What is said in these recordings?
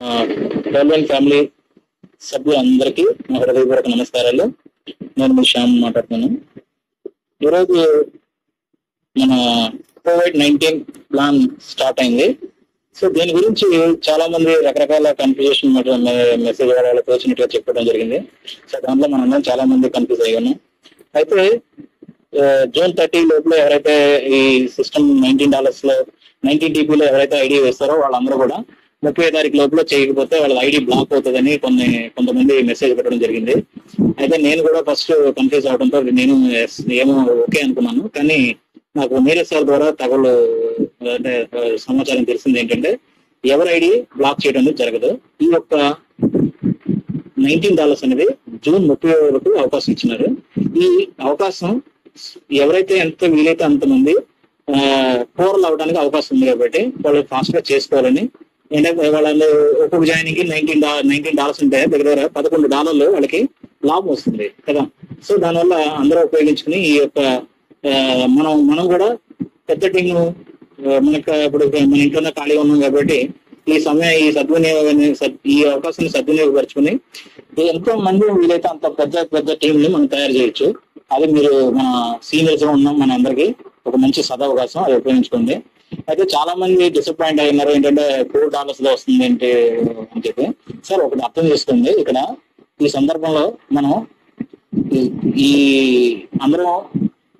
Government family సభ్యులందరికీ నా హృదయపూర్వక నమస్కారాలు. నేను మీ శ్యామ్ మాట్లాడుతున్నాను. ఈరోజు మన కోవిడ్ నైన్టీన్ ప్లాన్ స్టార్ట్ అయింది. సో దీని గురించి చాలా మంది రకరకాల కన్ఫ్యూజేషన్ మెసేజ్ వాళ్ళకి వచ్చినట్టుగా చెప్పడం జరిగింది. సో దాంట్లో మనం చాలా మంది కన్ఫ్యూజ్ అయ్యాను అయితే జూన్ థర్టీ లోపల ఎవరైతే ఈ సిస్టమ్ నైన్టీన్ డాలర్స్లో నైన్టీన్ టీపీలో ఎవరైతే ఐడి వేస్తారో వాళ్ళందరూ కూడా ముప్పై తారీఖు లోపల చేయకపోతే వాళ్ళ ఐడి బ్లాక్ అవుతుందని కొన్ని కొంతమంది మెసేజ్ పెట్టడం జరిగింది. అయితే నేను కూడా ఫస్ట్ కన్ఫ్యూజ్ అవడంతో నేను ఏమో ఓకే అనుకున్నాను. కానీ నాకు మీరే సార్ ద్వారా తగలు అంటే సమాచారం తెలిసింది ఏంటంటే ఎవరి ఐడి బ్లాక్ చేయడం జరగదు. ఈ యొక్క నైన్టీన్ డాలర్స్ అనేది జూన్ ముప్పై వరకు అవకాశం ఇచ్చినారు. ఈ అవకాశం ఎవరైతే ఎంత వీలైతే అంతమంది కూరలు అవడానికి అవకాశం ఉంది కాబట్టి వాళ్ళు ఫాస్ట్గా చేసుకోవాలని ఏంటంటే వాళ్ళు ఒక్కొక్క జాయినింగ్కి నైన్టీన్ నైన్టీన్ డాలర్స్ ఉంటే దగ్గర దగ్గర పదకొండు డాలర్లు వాళ్ళకి లాభం వస్తుంది కదా? సో దానివల్ల అందరూ ఉపయోగించుకుని ఈ యొక్క మనం మనం కూడా పెద్ద టీం మనకు ఇప్పుడు మన ఇంట్లోనే ఖాళీగా ఉన్నాం కాబట్టి ఈ సమయం ఈ సద్వినియోగాన్ని ఈ అవకాశాన్ని సద్వినియోగపరచుకుని ఎంతో మంది వీలైతే అంత పెద్ద పెద్ద టీంని మనం తయారు చేయొచ్చు. అది మీరు మన సీనియర్స్ ఉన్నాం మన అందరికి ఒక మంచి సదవకాశం అది ఉపయోగించుకోండి. అయితే చాలా మంది డిసప్పాయింట్ అయినారు ఏంటంటే ఫోర్ డాలర్స్లో వస్తుంది ఏంటి అని చెప్పి. సార్ ఒకటి అర్థం చేసుకోండి. ఇక్కడ ఈ సందర్భంలో మనం ఈ- అందరం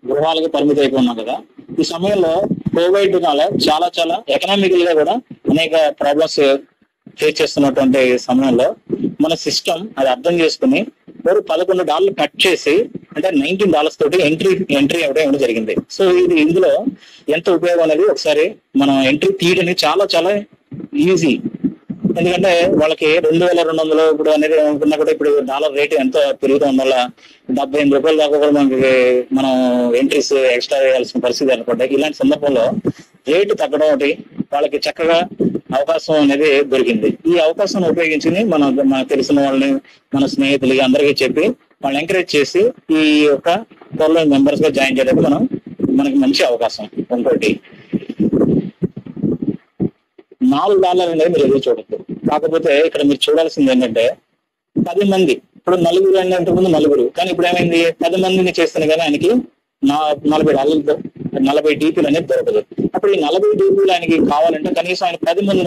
గృహాలకి పరిమితి అయిపోన్నాం కదా. ఈ సమయంలో కోవిడ్ వల్ల చాలా చాలా ఎకనామికల్గా కూడా అనేక ప్రాబ్లమ్స్ ఫేస్ చేస్తున్నటువంటి సమయంలో మన సిస్టమ్ అది అర్థం చేసుకుని వారు పదకొండు డాలర్లు కట్ చేసి అంటే నైన్టీన్ డాలర్స్ తోటి ఎంట్రీ ఎంట్రీ అవ్వడం ఇవ్వడం జరిగింది. సో ఇది ఇందులో ఎంత ఉపయోగం అనేది ఒకసారి మనం ఎంట్రీ తీయడం చాలా చాలా ఈజీ ఎందుకంటే వాళ్ళకి రెండు వేల రెండు వందలు ఇప్పుడు అనేది అనుకున్నా కూడా ఇప్పుడు డాలర్ రేటు ఎంత పెరుగుతుంది వల్ల డెబ్బై ఎనిమిది రూపాయల దాకా కూడా మనకి మనం ఎంట్రీస్ ఎక్స్ట్రా వేయాల్సిన పరిస్థితి అనుకుంటే ఇలాంటి సందర్భంలో రేటు తగ్గడం ఒకటి వాళ్ళకి చక్కగా అవకాశం అనేది దొరికింది. ఈ అవకాశం ఉపయోగించుకుని మన మనకు తెలిసిన వాళ్ళని మన స్నేహితులకి అందరికీ చెప్పి వాళ్ళు ఎంకరేజ్ చేసి ఈ యొక్క త్వరలో మెంబర్స్గా జాయిన్ చేయడానికి మనం మనకి మంచి అవకాశం ఇంకోటి. నాలుగు డాలర్ అనేది మీరు ఎదురు చూడద్దు. కాకపోతే ఇక్కడ మీరు చూడాల్సింది ఏంటంటే పది మంది ఇప్పుడు నలుగురు అంటే ముందు నలుగురు కానీ ఇప్పుడు ఏమైంది? పది మందిని చేస్తున్న కానీ ఆయనకి నా నలభై డాలర్లు. నలభై డీపీలు అనేది దొరకదు. అప్పుడు ఈ నలభై డీపీలు ఆయనకి కావాలంటే కనీసం ఆయన పది మంది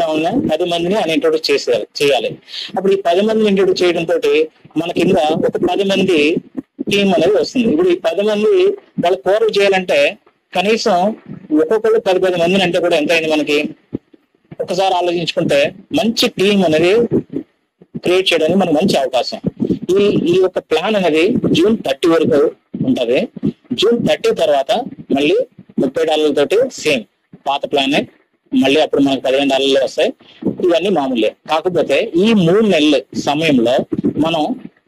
పది మందిని ఆయన ఇంట్రొడ్యూస్ చేసేయాలి చేయాలి. అప్పుడు ఈ పది మందిని ఇంట్రొడ్యూస్ చేయడం తోటి మన కింద ఒక పది మంది టీం అనేది వస్తుంది. ఇప్పుడు ఈ పది మంది వాళ్ళు కోరలు చేయాలంటే కనీసం ఒక్కొక్కరు పది పది మందిని అంటే కూడా ఎంత అయింది మనకి? ఒకసారి ఆలోచించుకుంటే మంచి టీం అనేది క్రియేట్ చేయడానికి మనకు మంచి అవకాశం. ఈ ఈ యొక్క ప్లాన్ అనేది జూన్ థర్టీ వరకు ఉంటది. జూన్ థర్టీ తర్వాత మళ్ళీ ముప్పై డాలర్ల తోటి సేమ్ పాత ప్లాన్ మళ్ళీ అప్పుడు మనకు పదిహేను డాలర్లు వస్తాయి. ఇవన్నీ మామూలే. కాకపోతే ఈ మూడు నెలల సమయంలో మనం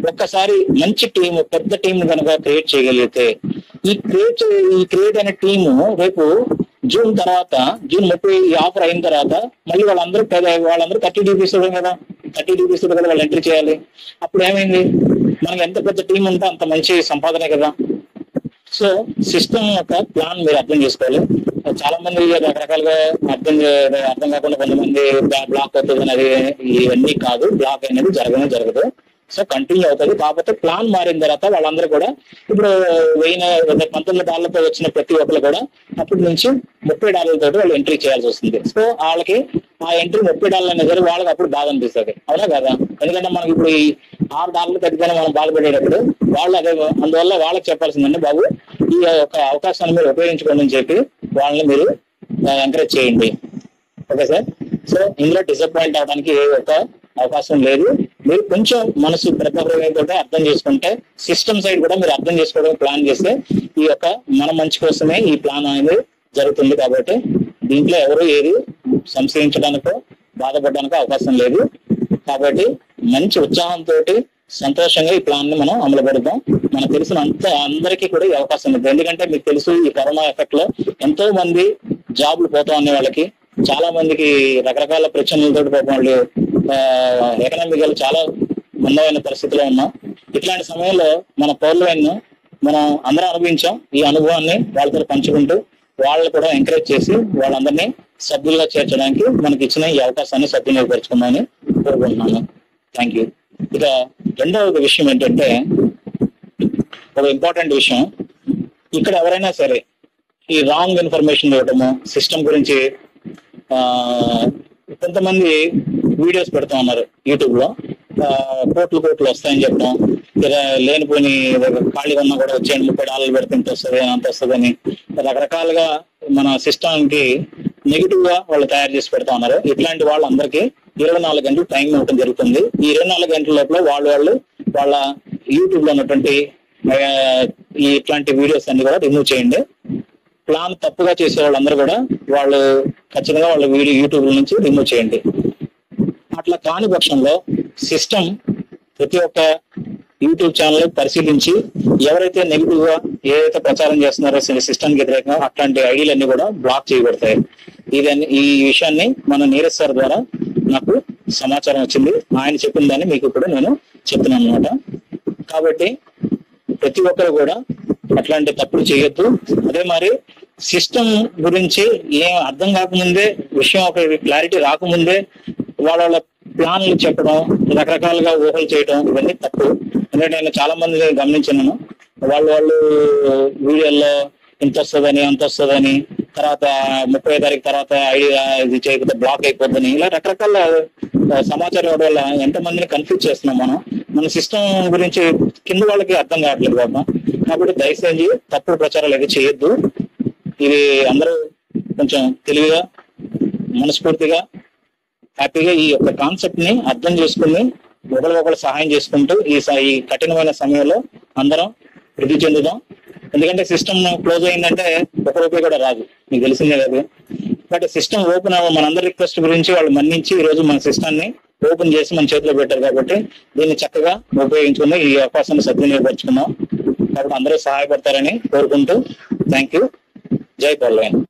ఒక్కసారి మంచి టీం పెద్ద టీం కనుక క్రియేట్ చేయగలిగితే ఈ క్రియేట్ ఈ క్రియేట్ అయిన టీము రేపు జూన్ తర్వాత జూన్ ముప్పై ఈ ఆఫర్ అయిన తర్వాత మళ్ళీ వాళ్ళందరూ పెద్ద వాళ్ళందరూ థర్టీ డీపీస్ కదా. థర్టీ డీపీస్ కదా వాళ్ళు ఎంట్రీ చేయాలి. అప్పుడు ఏమైంది? మనకి ఎంత పెద్ద టీం ఉంటే అంత మంచి సంపాదనే కదా. సో సిస్టమ్ యొక్క ప్లాన్ మీరు అర్థం చేసుకోవాలి. చాలా మంది రకరకాలుగా అర్థం అర్థం కాకుండా కొంతమంది బ్లాక్ అవుతుంది అనేది ఇవన్నీ కాదు. బ్లాక్ అనేది జరగనే జరగదు. సో కంటిన్యూ అవుతుంది. కాకపోతే ప్లాన్ మారిన తర్వాత వాళ్ళందరూ కూడా ఇప్పుడు వెయ్యి పంతొమ్మిది డాలర్లతో వచ్చిన ప్రతి ఒక్కరు కూడా అప్పటి నుంచి ముప్పై డాలర్ల తోటి వాళ్ళు ఎంట్రీ చేయాల్సి వస్తుంది. సో వాళ్ళకి ఆ ఎంట్రీ ముప్పై డాలర్లు అనేది వాళ్ళకి అప్పుడు బాధ అనిపిస్తుంది. అవునా కదా? ఎందుకంటే మనకి ఇప్పుడు ఆరు డాలర్లు పెట్టుకొని మనం బాధపడేటప్పుడు వాళ్ళు అదే అందువల్ల వాళ్ళకి చెప్పాల్సిందండి బాబు ఈ యొక్క అవకాశాన్ని మీరు ఉపయోగించుకోండి అని చెప్పి వాళ్ళని మీరు ఎంకరేజ్ చేయండి. Okay sir? సో ఇందులో డిసప్పాయింట్ అవడానికి ఏ ఒక్క అవకాశం లేదు. మీరు కొంచెం మనసు పెద్ద అర్థం చేసుకుంటే సిస్టమ్ సైడ్ కూడా మీరు అర్థం చేసుకోవడం ప్లాన్ చేస్తే ఈ యొక్క మన మంచి కోసమే ఈ ప్లాన్ అనేది జరుగుతుంది కాబట్టి దీంట్లో ఎవరు ఏది సంశయించడానికో బాధపడడానికో అవకాశం లేదు. కాబట్టి మంచి ఉత్సాహంతో సంతోషంగా ఈ ప్లాన్ని మనం అమలు పెడదాం. మనకు తెలిసిన అంత అందరికీ కూడా ఈ అవకాశం ఉంది. ఎందుకంటే మీకు తెలుసు ఈ కరోనా ఎఫెక్ట్లో ఎంతో మంది జాబ్లు పోతా ఉన్న వాళ్ళకి. చాలా మందికి రకరకాల ప్రశ్నలతో పాపం వాళ్ళు ఎకనామికల్ చాలా మందమైన పరిస్థితిలో ఉన్నాం. ఇట్లాంటి సమయంలో మన పౌరులైన మనం అందరం అనుభవించాం. ఈ అనుభవాన్ని వాళ్ళతో పంచుకుంటూ వాళ్ళని కూడా ఎంకరేజ్ చేసి వాళ్ళందరినీ సభ్యులుగా చేర్చడానికి మనకి ఇచ్చిన ఈ అవకాశాన్ని సద్వినియోగపరచుకుందామని కోరుకుంటున్నాను థ్యాంక్ యూ ఇక రెండవ విషయం ఏంటంటే ఒక ఇంపార్టెంట్ విషయం. ఇక్కడ ఎవరైనా సరే ఈ రాంగ్ ఇన్ఫర్మేషన్ ఇవ్వటము సిస్టమ్ గురించి ఆ, కొంతమంది వీడియోస్ పెడతా ఉన్నారు యూట్యూబ్లో. ఆ, కోట్లు కోట్లు వస్తాయని చెప్పడం ఇలా లేనిపోని ఖాళీ ఉన్నా కూడా వచ్చేయండి ముప్పై డాలర్లు పెడితే ఇంత వస్తుంది అంత వస్తుందని రకరకాలుగా మన సిస్టమ్కి నెగిటివ్గా వాళ్ళు తయారు చేసి పెడతా ఉన్నారు. ఇట్లాంటి వాళ్ళందరికీ ఇరవై నాలుగు గంటలు టైం ఇవ్వడం జరుగుతుంది. ఈ ఇరవై నాలుగు గంటల లోపల వాళ్ళు వాళ్ళు వాళ్ళ యూట్యూబ్లో ఉన్నటువంటి ఈ ఇట్లాంటి వీడియోస్ అన్ని కూడా రిమూవ్ చేయండి. ప్లాన్ తప్పుగా చేసే వాళ్ళందరూ కూడా వాళ్ళు ఖచ్చితంగా వాళ్ళ వీడియో యూట్యూబ్ నుంచి రిమూవ్ చేయండి. అట్లా కాని పక్షంలో సిస్టమ్ ప్రతి ఒక్క యూట్యూబ్ ఛానల్ పరిశీలించి ఎవరైతే నెగిటివ్గా ఏదైతే ప్రచారం చేస్తున్నారో సిస్టమ్కి వ్యతిరేకంగా అట్లాంటి ఐడీలన్నీ కూడా బ్లాక్ చేయబడతాయి. ఇది ఈ విషయాన్ని మన నీరజ్ సార్ ద్వారా నాకు సమాచారం వచ్చింది. ఆయన చెప్పిన దాన్ని మీకు కూడా నేను చెప్తున్నాను అనమాట కాబట్టి ప్రతి ఒక్కరు కూడా అట్లాంటి తప్పులు చేయొద్దు. అదే మరి సిస్టమ్ గురించి ఏం అర్థం కాకముందే విషయం ఒక క్లారిటీ రాకముందే వాళ్ళ వాళ్ళ ప్లాన్లు చెప్పడం రకరకాలుగా ఊహలు చేయడం ఇవన్నీ తప్పు. ఎందుకంటే నేను చాలా మంది గమనించినాను. వాళ్ళు వాళ్ళు వీడియోల్లో ఇంత వస్తుందని అంత వస్తుందని తర్వాత ముప్పై తారీఖు తర్వాత ఐడియా ఇది చేయకపోతే బ్లాక్ అయిపోద్దని ఇలా రకరకాల సమాచారం ఇవ్వడం వల్ల ఎంతమందిని కన్ఫ్యూజ్ చేస్తున్నాం మనం. మన సిస్టమ్ గురించి కింద వాళ్ళకి అర్థం కావట్లేదు బాబా కాబట్టి దయచేసి తప్పుడు ప్రచారాలు అయితే చేయొద్దు. ఇది అందరూ కొంచెం తెలివిగా మనస్ఫూర్తిగా హ్యాపీగా ఈ యొక్క కాన్సెప్ట్ని అర్థం చేసుకుని ఒకరు ఒకరు సహాయం చేసుకుంటూ ఈ స- ఈ కఠినమైన సమయంలో అందరం వృద్ధి చెందుదాం. ఎందుకంటే సిస్టమ్ క్లోజ్ అయిందంటే ఒక రూపాయి కూడా రాదు. మీకు తెలిసిందే కాదు. బట్ సిస్టమ్ ఓపెన్ అవ్వ మనందరి రిక్వెస్ట్ గురించి వాళ్ళు మన్నించి ఈ రోజు మన సిస్టమ్ని ఓపెన్ చేసి మన చేతిలో పెట్టారు కాబట్టి దీన్ని చక్కగా ఉపయోగించుకుని ఈ అవకాశాన్ని సద్వినియోగపరుచుకుందాం. కాబట్టి అందరూ సహాయపడతారని కోరుకుంటూ థ్యాంక్ యూ జై పర్లైన్